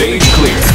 stage clear.